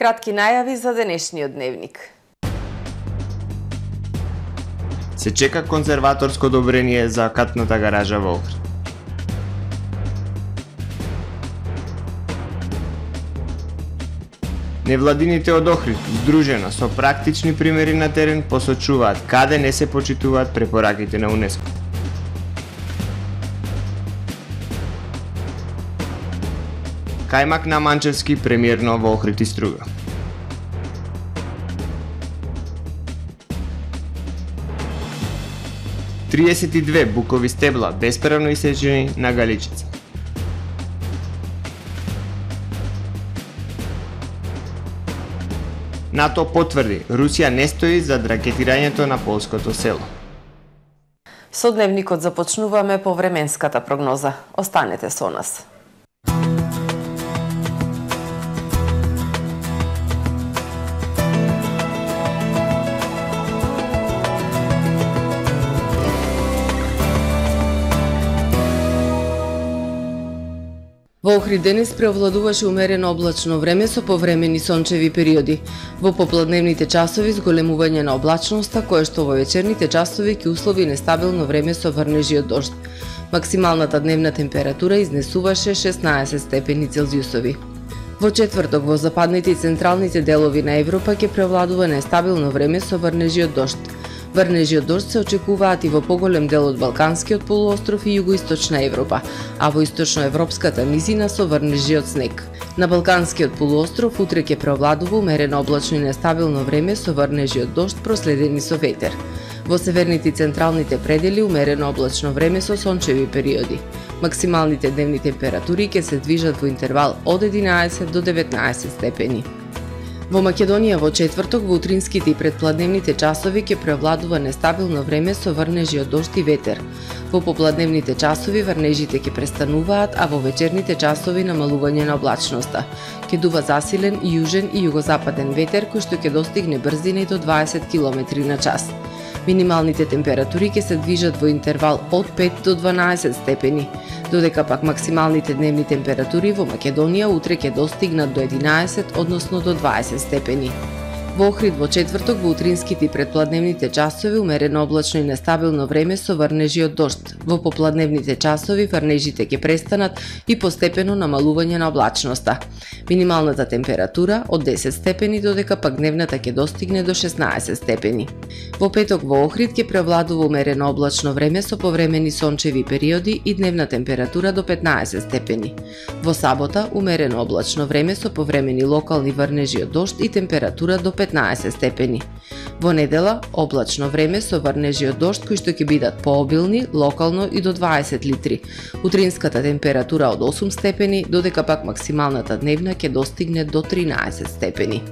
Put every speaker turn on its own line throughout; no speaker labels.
Кратки најави за денешниот дневник.
Се чека конзерваторско одобрение за катната гаража во Охрид. Невладините од Охрид, здружено со практични примери на терен, посочуваат каде не се почитуваат препораките на УНЕСКО. Кајмак на Манчевски премиерно во Охрид и Струга. Триесет и две букови стебла бесправно исечени на галичица. НАТО потврди, Русија не стои за дракетирањето на полското село.
Со дневникот започнуваме по временската прогноза. Останете со нас. Охри денес преовладуваше умерено облачно време со повремени сончеви периоди. Во попладневните часови зголемување на облачноста, кое што во вечерните часови ќе услови нестабилно време со врнежи од дожд. Максималната дневна температура изнесуваше 16 степени Целзиусови. Во четврток во западните и централните делови на Европа ќе превладува нестабилно време со врнежи од дожд. Врнежи од дожд се очекуваат и во поголем дел од Балканскиот полуостров и југоисточна Европа, а во источноевропската низина со врнежи од снег. На Балканскиот полуостров утре ќе преовладува умерено облачно и нестабилно време со врнежи од дожд проследени со ветер. Во северните и централните предели умерено облачно време со сончеви периоди. Максималните дневни температури ќе се движат во интервал од 11 до 19 степени. Во Македонија во четврток во утринските и предпладневните часови ќе преовладува нестабилно време со врнежи од дожд и ветер. Во попладневните часови врнежите ќе престануваат, а во вечерните часови намалување на облачноста. Ќе дува засилен јужен и југозападен ветер кој што ќе достигне брзина и до 20 км на час. Минималните температури ќе се движат во интервал од 5 до 12 степени, додека пак максималните дневни температури во Македонија утре ќе достигнат до 11, односно до 20 степени. Во Охрид во четврток во утринските и предпладневните часови умерено облачно и нестабилно време со врнежи од дожд. Во попладневните часови врнежите ќе престанат и постепено намалување на облачноста. Минималната температура од 10 степени додека пак дневната ќе достигне до 16 степени. Во петок во Охрид ќе превладува умерено облачно време со повремени сончеви периоди и дневна температура до 15 степени. Во сабота умерено облачно време со повремени локални врнежи од дожд и температура до 15 15 степени. Во недела, облачно време со врнежи од дожд кои што ќе бидат пообилни, локално и до 20 литри. Утринската температура од 8 степени, додека пак максималната дневна ќе достигне до 13 степени.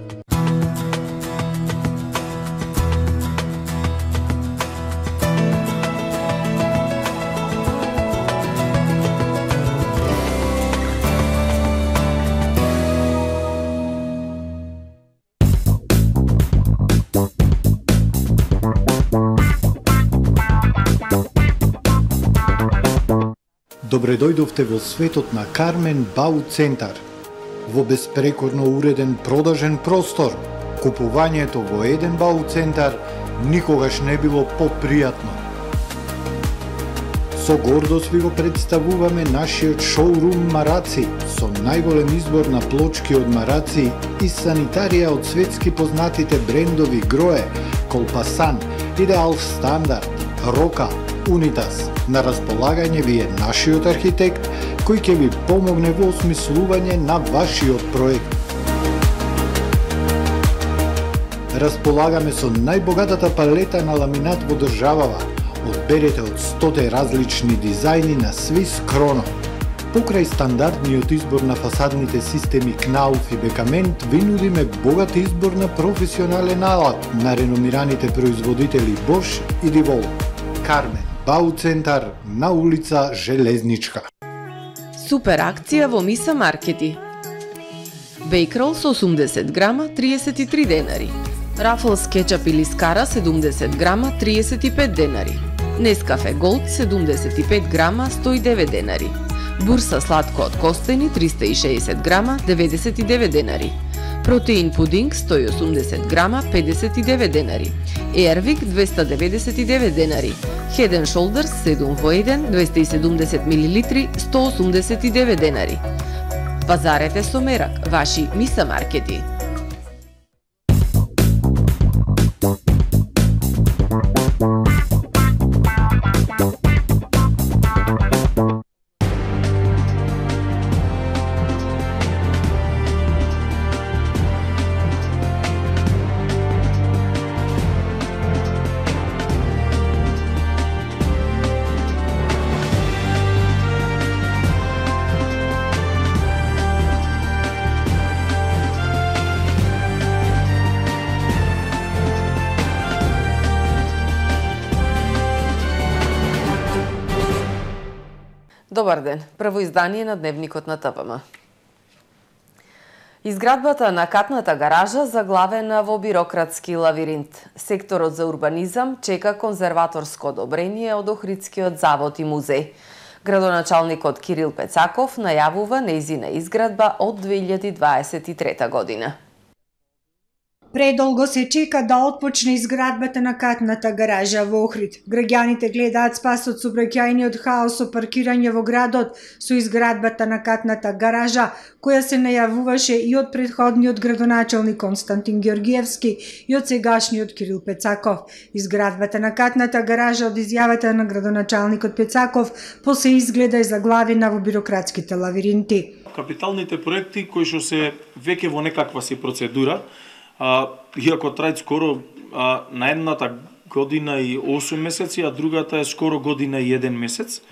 Добре дојдовте во светот на Кармен Бау Центар. Во беспрекорно уреден продажен простор, купувањето во еден Бау Центар никогаш не било попријатно. Со гордост ви го представуваме нашиот шоурум Мараци со најголем избор на плочки од Мараци и санитарија од светски познатите брендови Грое, Колпасан, Идеал Стандард, Рока, Унитас. На располагање ви е нашиот архитект кој ќе ви помогне во осмислување на вашиот проект. Располагаме со најбогатата палета на ламинат во државава. Одберете од стоте различни дизајни на Swiss Chrono. Покрај стандардниот избор на фасадните системи Knauf и Бекамент, ви нудиме богат избор на професионален алат на реномираните производители Bosch и Divol. Кармен Бау центар на улица Железничка.
Супер акција во Миса Маркети. Бейкрол со 80 грама 33 денари. Рафлс кетчап или скара 70 грама 35 денари. Нескафе Голд 75 грама 109 денари. Бурса сладко од костени 360 грама 99 денари. Протеин пудинг 180 грама 59 денари. Airwick 299 денари. Head and Shoulders 7 во 1 270 мл 189 денари. Пазарете со мерак, ваши миса маркети. Добар ден. Прво издание на Дневникот на ТВМ. Изградбата на катната гаража заглавена во бирократски лавиринт. Секторот за урбанизам чека конзерваторско одобрение од Охридскиот завод и музеј. Градоначалникот Кирил Пецаков најавува неизина изградба од 2023 година.
Предолго се чека да отпочне изградбата на катната гаража во Охрид. Граѓаните гледаат спас од собраќајниот хаос со паркирање во градот со изградбата на катната гаража, која се најавуваше и од предходниот градоначалник Константин Георгиевски и од сегашниот Кирил Пецаков. Изградбата на катната гаража од изјавата на градоначалникот Пецаков после изгледа и заглавина во бирократските лавиринти.
Капиталните проекти кои што се веќе во некаква си процедура, а, иако трајат скоро а, на едната година и 8 месеци, а другата е скоро година и 1 месец.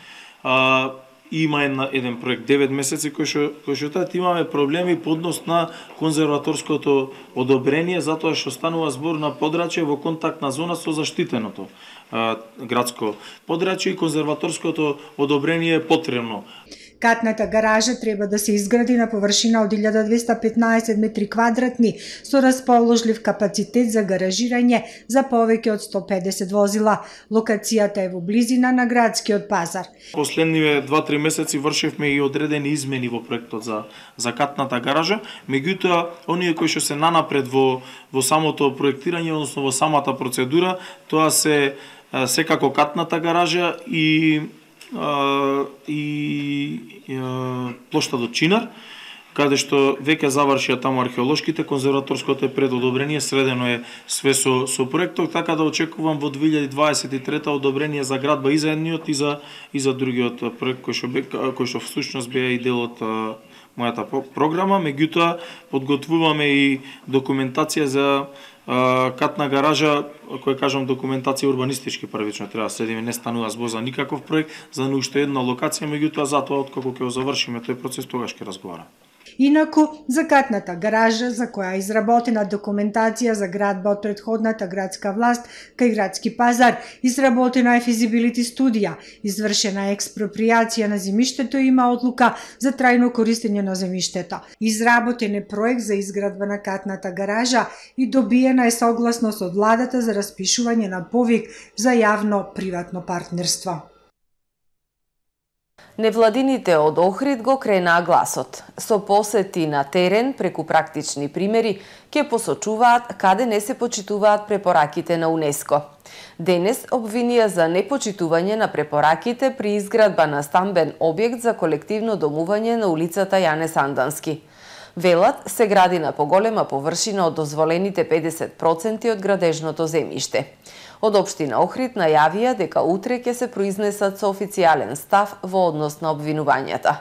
А, има една, еден проект 9 месеци кој што кој што тат имаме проблеми по однос на конзерваторското одобрение затоа што станува збор на подрачје во контактна зона со заштитеното а, градско подрачје и конзерваторското одобрение е потребно.
Катната гаража треба да се изгради на површина од 1215 метри квадратни со расположлив капацитет за гаражирање за повеќе од 150 возила. Локацијата е во близина на градскиот пазар.
Последниве 2-3 месеци вршевме и одредени измени во проектот за за катната гаража, меѓутоа оние кои што се нанапред во во самото проектирање, односно во самата процедура, тоа се секако катната гаража и и, плошта до Чинар, каде што веќе завршија таму археолошките, конзерваторското е предодобрение, средено е све со, со проектот, така да очекувам во 2023 одобрение за градба и за едниот и за, и за другиот проект кој што, бе, кој што всушност беа и делот мојата програма, меѓутоа подготвуваме и документација за катна гаража, кој кажам документација урбанистички првично треба да следиме, не станува збор за никаков проект, за уште една локација, меѓутоа затоа откако ќе го завршиме тој процес тогаш ќе разговараме.
Инаку, за катната гаража, за која е изработена документација за градба од предходната градска власт кај градски пазар, изработена е физибилити студија, извршена е експроприација на земиштето и има одлука за трајно користење на земиштето. Изработен е проект за изградба на катната гаража и добиена е согласност од владата за распишување на повик за јавно-приватно партнерство.
Невладините од Охрид го кренаа гласот. Со посети на терен преку практични примери ќе посочуваат каде не се почитуваат препораките на УНЕСКО. Денес обвинија за непочитување на препораките при изградба на стамбен објект за колективно домување на улицата Јане Сандански. Велат се гради на поголема површина од дозволените 50% од градежното земјиште. Од Обштина Охрид најавија дека утре ќе се произнесат со официјален став во однос на обвинувањата.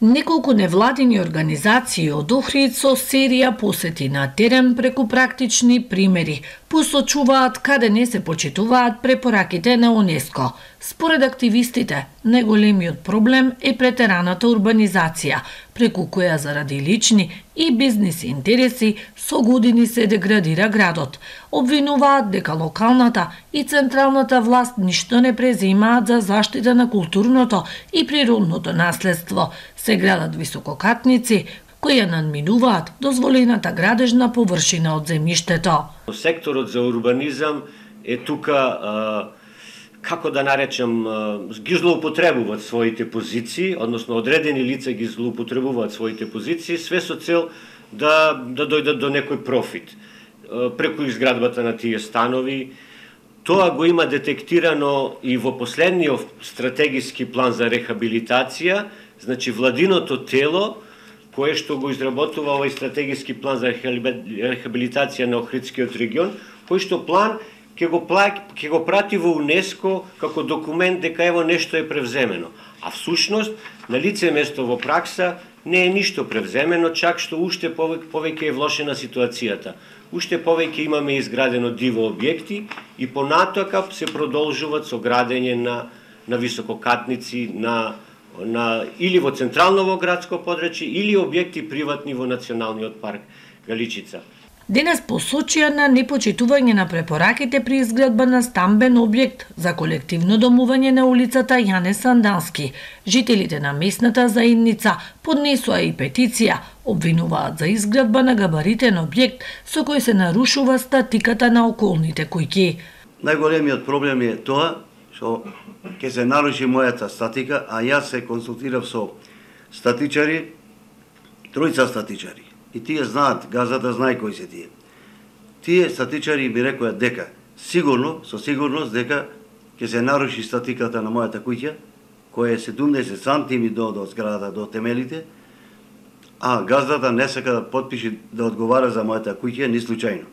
Неколку невладини организации од Охрид со серија посети на терен преку практични примери посочуваат каде не се почитуваат препораките на УНЕСКО. Според активистите, најголемиот проблем е претераната урбанизација, преку која заради лични и бизнис интереси со години се деградира градот. Обвинуваат дека локалната и централната власт ништо не презимаат за заштита на културното и природното наследство. Се градат висококатници, кои ја надминуваат дозволената градежна површина од земјиштето.
Секторот за урбанизам е тука како да наречам, ги злоупотребуваат своите позиции, односно одредени лица ги злоупотребуваат своите позиции, све со цел да, да дојдат до некој профит преку изградбата на тие станови. Тоа го има детектирано и во последниот стратегиски план за рехабилитација, значи владиното тело кое што го изработува овој стратегиски план за рехабилитација на Охридскиот регион, кој што план ќе го, ќе го прати во УНЕСКО како документ дека ево нешто е превземено. А всушност, на лице место во пракса, не е ништо превземено, чак што уште повеќе, повеќе е влошена ситуацијата. Уште повеќе имаме изградено диво објекти и понатока се продолжуваат со градење на, на висококатници, на, на, или во централно градско подречје, или објекти приватни во Националниот парк Галичица.
Денес посочија на непочитување на препораките при изградба на стамбен објект за колективно домување на улицата Јане Сандански. Жителите на местната заедница поднесоа и петиција, обвинуваат за изградба на габаритен објект со кој се нарушува статиката на околните куќи.
Најголемиот проблем е тоа што ќе се наруши мојата статика, а јас се консултирав со статичари, тројца статичари и тие знаат, газата знае кои се тие. Тие статичари ми рекоа дека сигурно, со сигурност дека ќе се наруши статиката на мојата куќа, која е 70 сантими до, до зградата, до темелите, а газдата не сака да подпиши да одговара за мојата куќа ни случајно.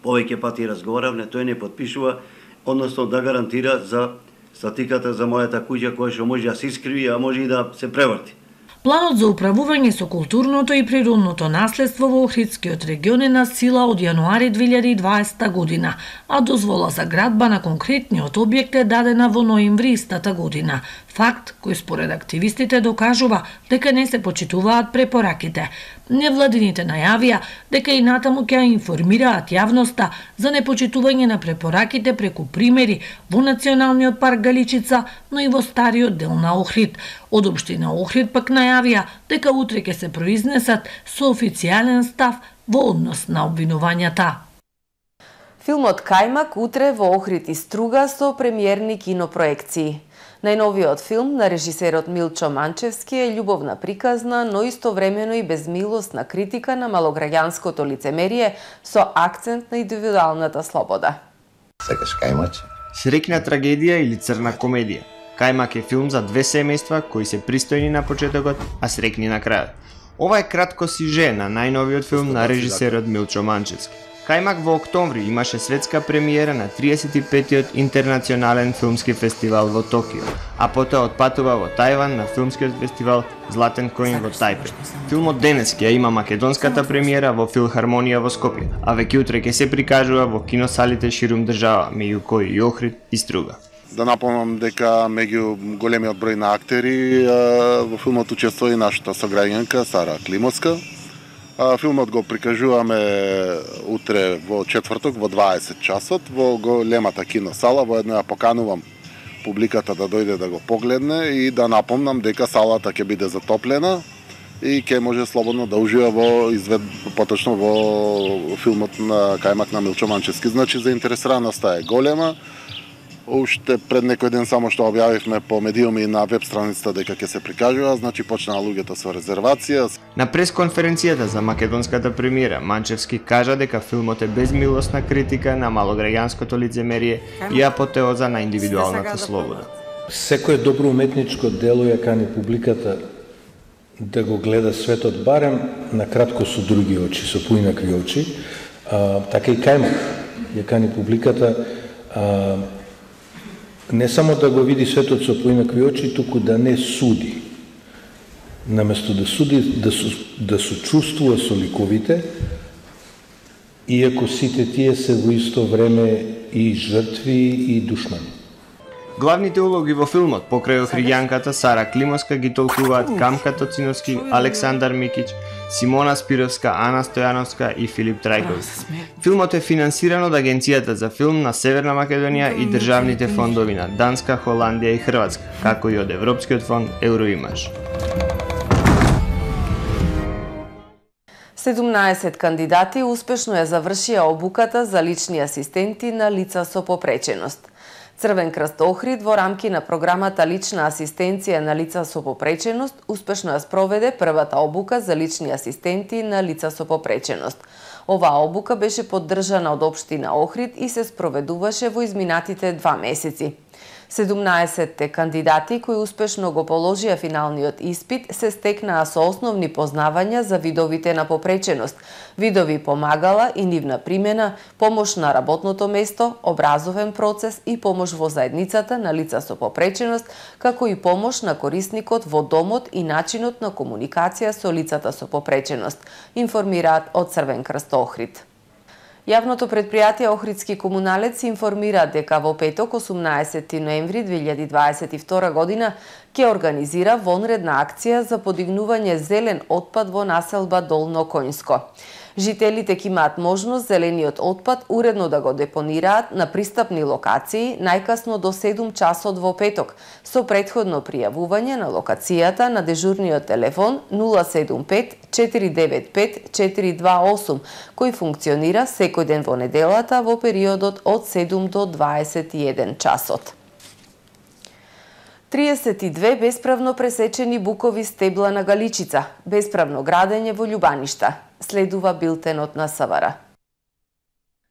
Повеќе пати разговаравме, тој не подпишува, односно да гарантира за статиката за мојата куќа која што може да се искриви, а може и да се преврти.
Планот за управување со културното и природното наследство во Охридскиот регион е на сила од јануари 2020 година, а дозвола за градба на конкретниот објект е дадена во ноември истата година. Факт кој според активистите докажува дека не се почитуваат препораките. Невладините најавија дека и натаму ќе информираат јавноста за непочитување на препораките преку примери во Националниот парк Галичица, но и во стариот дел на Охрид. Од Обштина Охрид пак најавија дека утре ќе се произнесат со официјален став во однос на обвинувањата.
Филмот Кајмак утре во Охрид и Струга со премиерни кинопроекции. Најновиот филм на режисерот Милчо Манчевски е љубовна приказна, но истовремено и безмилостна критика на малограѓанското лицемерие со акцент на индивидуалната слобода.
Сакаш кајмач?
Срекна трагедија или црна комедија. Кајмак е филм за две семејства кои се пристојни на почетокот, а срекни на крајот. Ова е кратко сиже на најновиот филм на режисерот Милчо Манчевски. Кајмак во октомври имаше светска премиера на 35-тиот интернационален филмски фестивал во Токио, а потоа отпатува во Тајван на филмскиот фестивал Златен коин во Тајпе. Филмот денес ќе има македонската премиера во Филхармонија во Скопје, а веќе утре ќе се прикажува во киносалите ширум држава, меѓу кои и Охрид и Струга.
Да напомнам дека меѓу големиот број на актери во филмот учествува и нашата сограѓанка Сара Климовска, Филмот го прикажуваме утре во четврток во 20 часот во големата киносала, во една ја поканувам публиката да дојде да го погледне и да напомнам дека салата ќе биде затоплена и ќе може слободно да ужива во извед поточно во филмот на Кајмак на Милчо Манчевски. Значи заинтересираноста е голема Уште пред некој ден само што објавивме по медиуми на веб страницата дека ќе се прикажува, значи почнаа луѓето со резервација.
На пресконференцијата за македонската премиера, Манчевски кажа дека филмот е безмилосна критика на малограѓанското лицемерие и апотеоза на индивидуалната слобода.
Секој добро уметничко дело ја кани публиката да го гледа светот барем на кратко со други очи, со поинакви очи. А, така и кајмак ја кани публиката а, не само да го види светот со поинакви очи, туку да не суди. Наместо да суди, да, су, да сочувствува со ликовите, иако сите тие се во исто време и жртви и душмани.
Главните улоги во филмот покрај охриѓанката Сара Климовска ги толкуваат Камка Тоциновски, Александар Микич, Симона Спировска, Ана Стојановска и Филип Трајковски. Филмот е финансиран од Агенцијата за филм на Северна Македонија и државните фондови на Данска, Холандија и Хрватска, како и од Европскиот фонд Евроимаш.
17 кандидати успешно ја завршија обуката за лични асистенти на лица со попреченост. Црвен крст Охрид во рамки на програмата Лична асистенција на лица со попреченост успешно ја спроведе првата обука за лични асистенти на лица со попреченост. Оваа обука беше поддржана од Обштина Охрид и се спроведуваше во изминатите два месеци. 17 кандидати кои успешно го положија финалниот испит се стекнаа со основни познавања за видовите на попреченост, видови помагала и нивна примена, помош на работното место, образовен процес и помош во заедницата на лица со попреченост, како и помош на корисникот во домот и начинот на комуникација со лицата со попреченост, информираат од Црвен крст Охрид. Јавното предпријатие Охридски комуналец информира дека во петок 18 ноември 2022 година ќе организира вонредна акција за подигнување зелен отпад во населба Долно Коњско. Жителите ќе имаат можност зелениот отпад уредно да го депонираат на пристапни локации најкасно до 7 часот во петок, со предходно пријавување на локацијата на дежурниот телефон 075 495 428, кој функционира секој ден во неделата во периодот од 7 до 21 часот. 32 бесправно пресечени букови стебла на Галичица, бесправно градење во Љубаништа. Следува билтенот на Савара.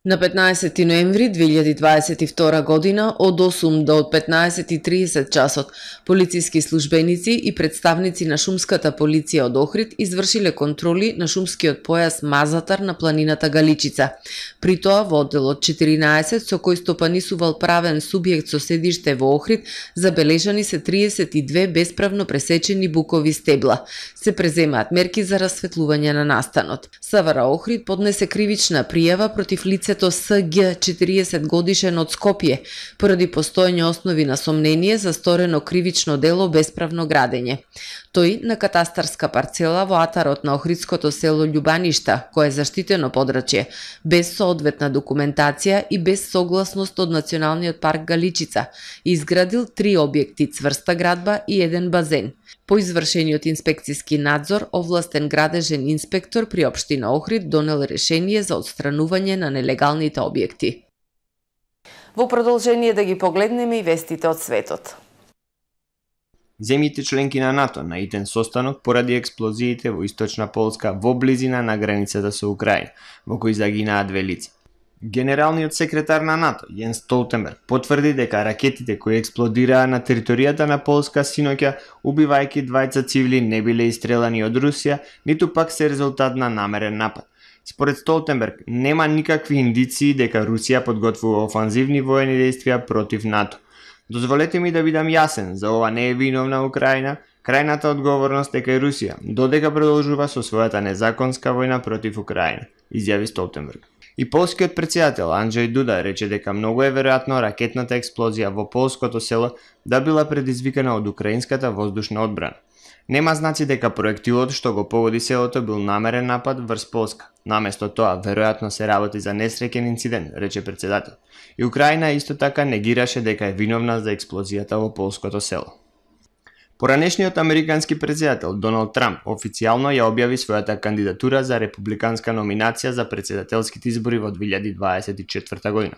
На 15 ноември 2022 година од 8 до 15.30 часот полициски службеници и представници на шумската полиција од Охрид извршиле контроли на шумскиот појас Мазатар на планината Галичица. При тоа во одделот 14 со кој стопанисувал правен субјект со седиште во Охрид забележани се 32 бесправно пресечени букови стебла. Се преземаат мерки за расветлување на настанот. Савара Охрид поднесе кривична пријава против лице лицето СГ 40 годишен од Скопје, поради постоење основи на сомнение за сторено кривично дело бесправно градење. Тој на катастарска парцела во атарот на Охридското село Љубаништа, кое е заштитено подрачје, без соодветна документација и без согласност од Националниот парк Галичица, изградил три објекти цврста градба и еден базен. По извршениот инспекциски надзор, овластен градежен инспектор при општина Охрид донел решение за отстранување на нелегалните објекти.
Во продолжение да ги погледнеме и вестите од светот.
Земјите членки на НАТО наитен состанок поради експлозиите во источна Полска во близина на границата со Украина, во кои загинаа две лица. Генералниот секретар на НАТО, Јенс Столтенберг, потврди дека ракетите кои експлодираа на територијата на Полска синоќа, убивајќи двајца цивили, не биле истрелани од Русија, ниту пак се резултат на намерен напад. Според Столтенберг, нема никакви индиции дека Русија подготвува офанзивни воени действија против НАТО. Дозволете ми да бидам јасен, за ова не е виновна Украина, крајната одговорност е кај Русија, додека продолжува со својата незаконска војна против Украина, изјави Столтенберг. И полскиот председател Анджеј Дуда рече дека многу е веројатно ракетната експлозија во полското село да била предизвикана од украинската воздушна одбрана. Нема знаци дека проектилот што го погоди селото бил намерен напад врз Полска. Наместо тоа, веројатно се работи за несреќен инцидент, рече председател. И Украина исто така негираше дека е виновна за експлозијата во полското село. Поранешниот американски председател Доналд Трамп официјално ја објави својата кандидатура за републиканска номинација за председателските избори во 2024 година.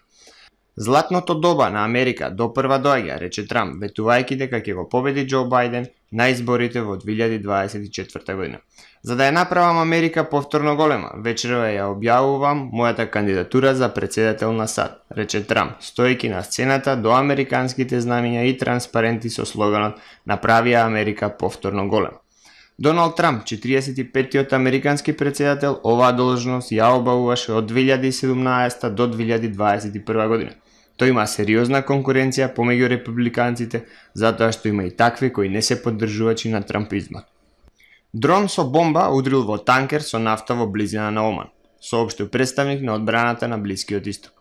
Златното доба на Америка до прва доаѓа, рече Трамп, ветувајќи дека ќе го победи Џо Бајден на изборите во 2024 година. За да ја направам Америка повторно голема, вечерва ја објавувам мојата кандидатура за председател на САД, рече Трамп, стојки на сцената до американските знамиња и транспаренти со слоганот Направија Америка повторно голема. Доналд Трамп, 45-тиот американски председател, оваа должност ја обавуваше од 2017 до 2021 година. Тој има сериозна конкуренција помеѓу републиканците, затоа што има и такви кои не се поддржувачи на трампизмот. Дрон со бомба удрил во танкер со нафта во близина на Оман, соопштил представник на одбраната на Блискиот исток.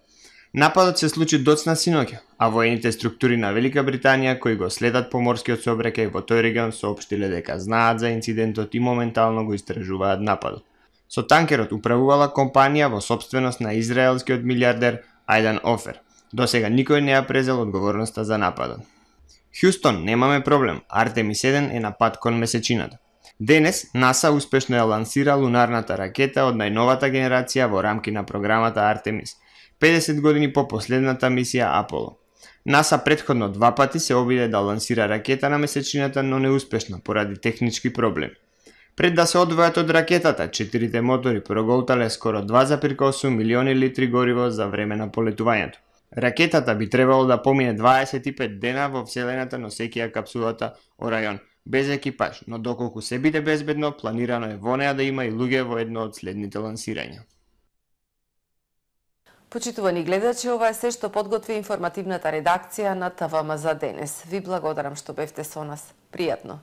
Нападот се случи доцна синоќа, а воените структури на Велика Британија кои го следат поморскиот сообраќај во тој регион соопштиле дека знаат за инцидентот и моментално го истражуваат нападот. Со танкерот управувала компанија во собственост на израелскиот милиардер Айдан Офер, До сега никој не ја презел одговорноста за нападот. Хјустон, немаме проблем. Артемис 1 е на пат кон месечината. Денес, НАСА успешно ја лансира лунарната ракета од најновата генерација во рамки на програмата Артемис, 50 години по последната мисија Аполо. НАСА предходно два пати се обиде да лансира ракета на месечината, но неуспешно поради технички проблеми. Пред да се одвојат од ракетата, четирите мотори проголтале скоро 2,8 милиони литри гориво за време на полетувањето. Ракетата би требало да помине 25 дена во Вселената носејќи ја капсулатаОрајон, без екипаж, но доколку се биде безбедно, планирано е во неа да има и луѓе во едно од следните лансирања.
Почитувани гледачи, ова е се што подготви информативната редакција на ТВМ за денес. Ви благодарам што бевте со нас. Пријатно!